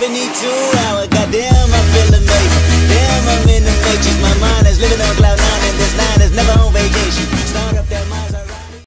72 hour, goddamn, I feel amazing. Damn, I'm in the matrix, my mind is living on cloud nine in this